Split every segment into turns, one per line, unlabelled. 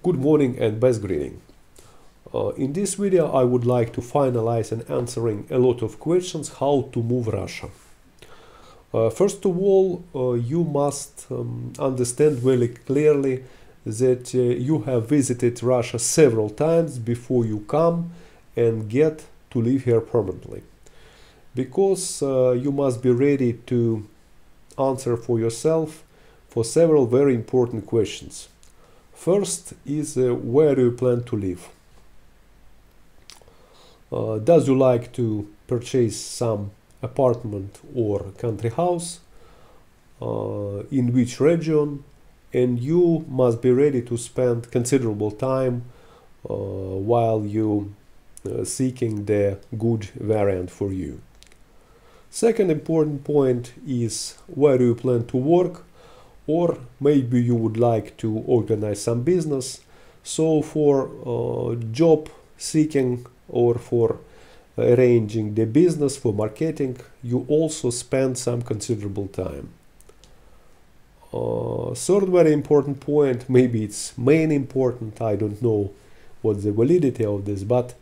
Good morning and best greeting. Uh, in this video I would like to finalize and answering a lot of questions how to move Russia. Uh, first of all, uh, you must um, understand very clearly that uh, you have visited Russia several times before you come and get to live here permanently. Because uh, you must be ready to answer for yourself for several very important questions. First is uh, where do you plan to live? Uh, does you like to purchase some apartment or country house? Uh, in which region? And you must be ready to spend considerable time uh, while you uh, seeking the good variant for you. Second important point is where do you plan to work or maybe you would like to organize some business. So for uh, job seeking or for arranging the business for marketing, you also spend some considerable time. Uh, third very important point, maybe it's main important, I don't know what's the validity of this, but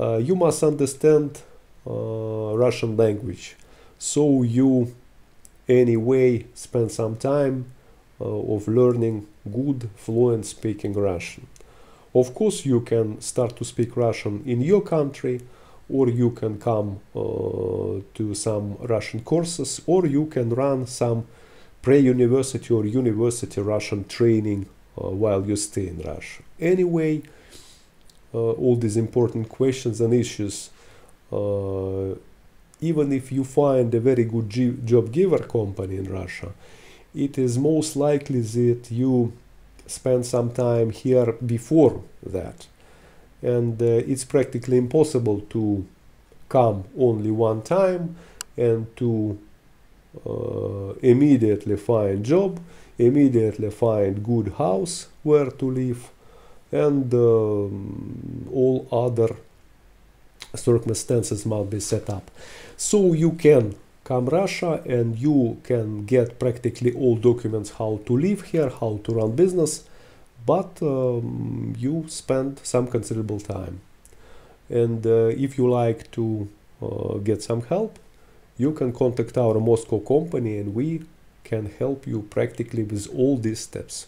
uh, you must understand uh, Russian language. So you anyway spend some time of learning good fluent speaking Russian. Of course you can start to speak Russian in your country or you can come uh, to some Russian courses or you can run some pre-university or university Russian training uh, while you stay in Russia. Anyway, uh, all these important questions and issues uh, even if you find a very good job giver company in Russia, it is most likely that you spend some time here before that. And uh, it's practically impossible to come only one time and to uh, immediately find job, immediately find good house where to live, and um, all other circumstances must be set up. So you can come Russia and you can get practically all documents how to live here, how to run business, but um, you spend some considerable time. And uh, if you like to uh, get some help, you can contact our Moscow company and we can help you practically with all these steps.